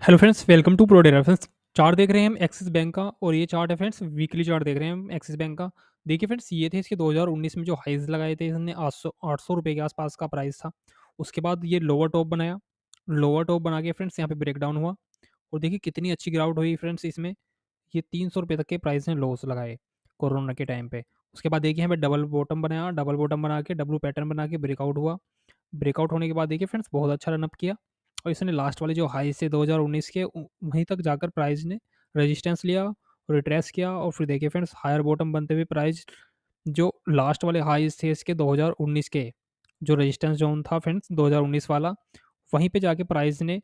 Hello friends welcome to प्रोडे reference chart देख रहे हैं हम एक्सिस बैंक का और ये चार्ट है फ्रेंड्स वीकली चार्ट देख रहे हैं हम एक्सिस बैंक का। देखिए फ्रेंड्स ये थे इसके 2019 में जो हाइज लगाए थे इसने आठ सौ आठ सौ रुपये के आसपास का प्राइस था। उसके बाद ये लोअर टॉप बनाया। लोअर टॉप बना के फ्रेंड्स यहाँ पे ब्रेक डाउन हुआ। और देखिए कितनी अच्छी ग्राउंड हुई फ्रेंड्स इसमें। ये तीन सौ रुपये तक के प्राइस ने लॉस लगाए कोरोना के टाइम पे। उसके बाद देखिए हमें डबल बॉटम बनाया। डबल बॉटम बना के डब्लू पैटर्न बना के ब्रेकआउट हुआ। ब्रेकआउट होने के बाद देखिए फ्रेंड्स बहुत अच्छा रनअप किया। और इसने लास्ट वाले जो हाई से 2019 के वहीं तक जाकर प्राइस ने रेजिस्टेंस लिया और रिट्रेस किया और फिर देखिए फ्रेंड्स हायर बॉटम बनते हुए प्राइस जो लास्ट वाले हाईज थे इसके 2019 के, जो रेजिस्टेंस जोन था फ्रेंड्स 2019 वाला, वहीं पे जाके प्राइस ने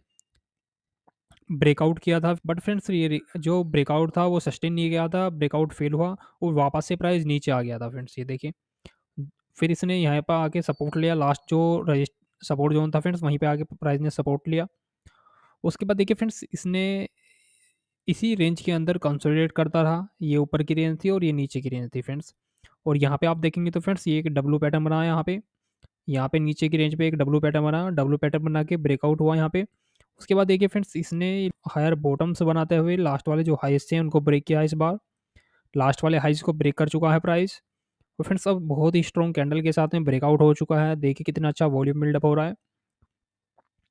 ब्रेकआउट किया था। बट फ्रेंड्स ये जो ब्रेकआउट था वो सस्टेन नहीं गया था ब्रेकआउट फेल हुआ और वापस से प्राइस नीचे आ गया था फ्रेंड्स ये देखिए। फिर इसने यहाँ पर आके सपोर्ट लिया लास्ट जो सपोर्ट जोन था फ्रेंड्स वहीं पे आके प्राइस ने सपोर्ट लिया। उसके बाद देखिए फ्रेंड्स इसने इसी रेंज के अंदर कंसोलिडेट करता रहा। ये ऊपर की रेंज थी और ये नीचे की रेंज थी फ्रेंड्स और यहाँ पे आप देखेंगे तो फ्रेंड्स ये एक डब्लू पैटर्न बना यहाँ पे। यहाँ पे नीचे की रेंज पे एक डब्लू पैटर्न बना। डब्लू पैटर्न बना के ब्रेकआउट हुआ यहाँ पे। उसके बाद देखिए फ्रेंड्स इसने हायर बॉटम्स बनाते हुए लास्ट वाले जो हाइस थे उनको ब्रेक किया इस बार। लास्ट वाले हाइस को ब्रेक कर चुका है प्राइस तो फ्रेंड्स, अब बहुत ही स्ट्रॉन्ग कैंडल के साथ में ब्रेकआउट हो चुका है। देखिए कितना अच्छा वॉल्यूम बिल्डअप हो रहा है।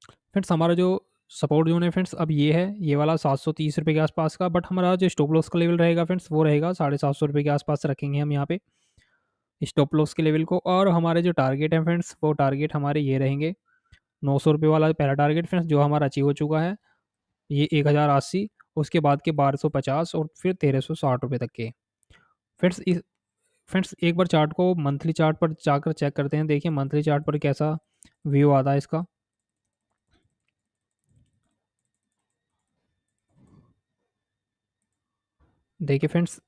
फ्रेंड्स, हमारा जो सपोर्ट जोन है फ्रेंड्स, अब ये है, ये वाला सात सौ तीस रुपये के आसपास का बट हमारा जो स्टॉप लॉस का लेवल रहेगा फ्रेंड्स, वो रहेगा साढ़े सात सौ रुपये के आसपास रखेंगे हम यहाँ पे स्टॉप लॉस के लेवल को। और हमारे जो टारगेट हैं फ्रेंड्स, वो टारगेट हमारे ये रहेंगे, नौ सौ रुपये वाला पहला टारगेट फ्रेंड्स, जो हमारा अचीव हो चुका है, ये एक हज़ार अस्सी, उसके बाद के बारह सौ पचास और फिर तेरह सौ साठ रुपये तक के। फ्रेंड्स, इस फ्रेंड्स, एक बार चार्ट को मंथली चार्ट पर जाकर चेक करते हैं। देखिए, मंथली चार्ट पर कैसा व्यू आता है इसका। देखिए फ्रेंड्स,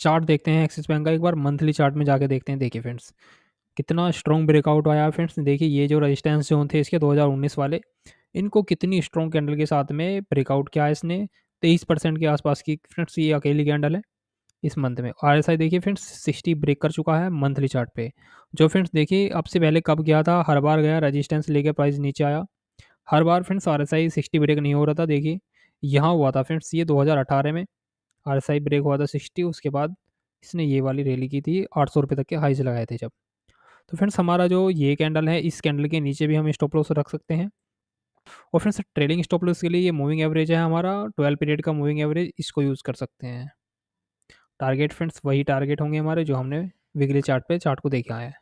चार्ट देखते हैं एक्सिस बैंक का। एक बार मंथली चार्ट में जाके देखते हैं। देखिए फ्रेंड्स, कितना स्ट्रॉन्ग ब्रेकआउट आया फ्रेंड्स। देखिए, ये जो रेजिस्टेंस जोन थे इसके 2019 वाले, इनको कितनी स्ट्रॉन्ग कैंडल के साथ में ब्रेकआउट किया इसने? तेईस परसेंट के आसपास की। फ्रेंड्स, ये अकेली कैंडल है। इस मंथ में। आर एस आई देखिए फ्रेंड्स सिक्सटी ब्रेक कर चुका है मंथली चार्ट पे। जो फ्रेंड्स देखिए, अब से पहले कब गया था, हर बार गया रजिस्टेंस लेके प्राइस नीचे आया। हर बार friends R S I sixty break नहीं हो रहा था, देखिए, यहाँ हुआ था फ्रेंड्स ये 2018 में आर एस आई ब्रेक हुआ था सिक्सटी उसके बाद इसने ये वाली रैली की थी, आठ सौ रुपये तक के हाइज लगाए थे जब। तो फ्रेंड्स हमारा जो ये कैंडल है, इस कैंडल के नीचे भी हम स्टॉप लॉस रख सकते हैं। और फ्रेंड्स ट्रेडिंग स्टॉप लॉस के लिए ये मूविंग एवरेज है हमारा ट्वेल्व पीरियड का मूविंग एवरेज इसको यूज़ कर सकते हैं। टारगेट फ्रेंड्स वही टारगेट होंगे हमारे जो हमने विगले चार्ट पे चार्ट को देखा है।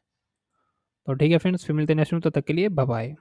तो ठीक है फ्रेंड्स फिर मिलते हैं नेक्स्ट में तो तक के लिए बाय